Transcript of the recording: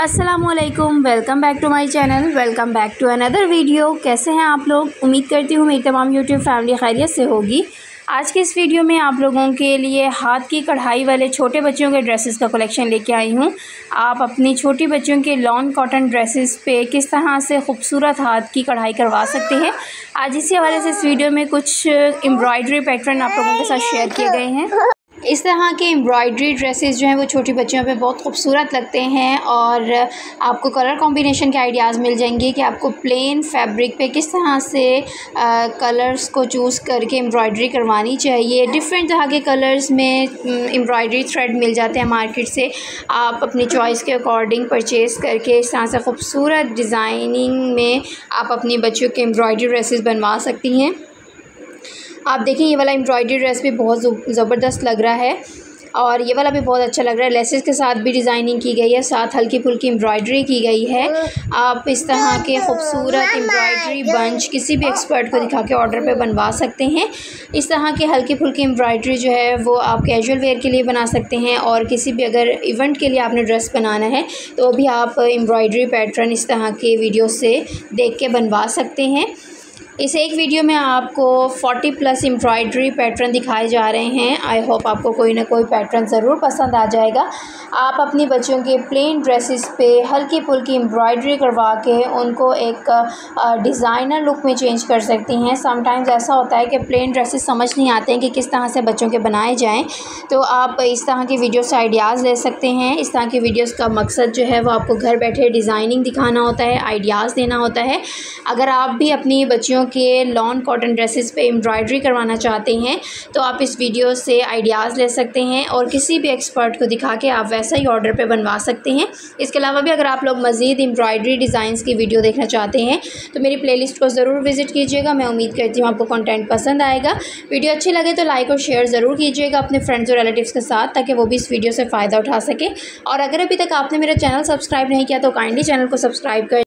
असलकुम welcome back to my channel welcome back to another video कैसे हैं आप लोग? उम्मीद करती हूँ मेरी तमाम यूट्यूब फैमिली खैरियत से होगी। आज के इस वीडियो में आप लोगों के लिए हाथ की कढ़ाई वाले छोटे बच्चों के ड्रेसेस का कलेक्शन लेके आई हूँ। आप अपनी छोटी बच्चों के लॉन कॉटन ड्रेसेस पे किस तरह से खूबसूरत हाथ की कढ़ाई करवा सकते हैं, आज इसी हवाले से इस वीडियो में कुछ एम्ब्रॉयडरी पैटर्न आप लोगों के साथ शेयर किए गए हैं। इस तरह के एम्ब्रॉयड्री ड्रेसेस जो हैं वो छोटी बच्चियों पे बहुत खूबसूरत लगते हैं और आपको कलर कॉम्बिनेशन के आइडियाज़ मिल जाएँगे कि आपको प्लेन फैब्रिक पे किस तरह से कलर्स को चूज़ करके एम्ब्रॉयड्री करवानी चाहिए। डिफरेंट तरह के कलर्स में एम्ब्रॉयड्री थ्रेड मिल जाते हैं मार्केट से। आप अपनी चॉइस के अकॉर्डिंग परचेज़ करके इस तरह से खूबसूरत डिज़ाइनिंग में आप अपनी बच्चों के एम्ब्रॉयड्री ड्रेसेस बनवा सकती हैं। आप देखें, ये वाला एम्ब्रॉयडरी ड्रेस भी बहुत ज़बरदस्त लग रहा है और ये वाला भी बहुत अच्छा लग रहा है। लेसेस के साथ भी डिज़ाइनिंग की गई है, साथ हल्की फुल्की एम्ब्रॉयडरी की गई है। आप इस तरह के खूबसूरत एम्ब्रॉयडरी बंच किसी भी एक्सपर्ट को दिखा के ऑर्डर पे बनवा सकते हैं। इस तरह के हल्की फुल्की एम्ब्रॉयडरी जो है, वो आप कैजुअल वेयर के लिए बना सकते हैं और किसी भी अगर इवेंट के लिए आपने ड्रेस बनाना है तो भी आप एम्ब्रॉयडरी पैटर्न इस तरह के वीडियो से देख के बनवा सकते हैं। इस एक वीडियो में आपको 40 प्लस एम्ब्रॉयड्री पैटर्न दिखाए जा रहे हैं। आई होप आपको कोई ना कोई पैटर्न ज़रूर पसंद आ जाएगा। आप अपनी बच्चों के प्लेन ड्रेसेस पे हल्की फुल्की एम्ब्रॉयड्री करवा के उनको एक डिज़ाइनर लुक में चेंज कर सकती हैं। समटाइम्स ऐसा होता है कि प्लेन ड्रेसेस समझ नहीं आते हैं कि किस तरह से बच्चों के बनाए जाएँ। तो आप इस तरह की वीडियो से आइडियाज़ ले सकते हैं। इस तरह की वीडियोज़ का मकसद जो है वो आपको घर बैठे डिज़ाइनिंग दिखाना होता है आइडियाज़ देना होता है। अगर आप भी अपनी बच्चियों के लॉन कॉटन ड्रेसेस पे एम्ब्रॉयडरी करवाना चाहते हैं तो आप इस वीडियो से आइडियाज़ ले सकते हैं और किसी भी एक्सपर्ट को दिखा के आप वैसा ही ऑर्डर पे बनवा सकते हैं। इसके अलावा भी अगर आप लोग मज़ीद एम्ब्रॉयडरी डिज़ाइंस की वीडियो देखना चाहते हैं तो मेरी प्ले को ज़रूर विज़िट कीजिएगा। मैं उम्मीद करती हूँ आपको कॉन्टेंट पसंद आएगा। वीडियो अच्छी लगे तो लाइक और शेयर ज़रूर कीजिएगा अपने फ्रेंड्स और रिलेटिव्स के साथ, ताकि वो भी इस वीडियो से फ़ायदा उठा सके। और अगर अभी तक आपने मेरा चैनल सब्सक्राइब नहीं किया तो काइंडली चैनल को सब्सक्राइब कर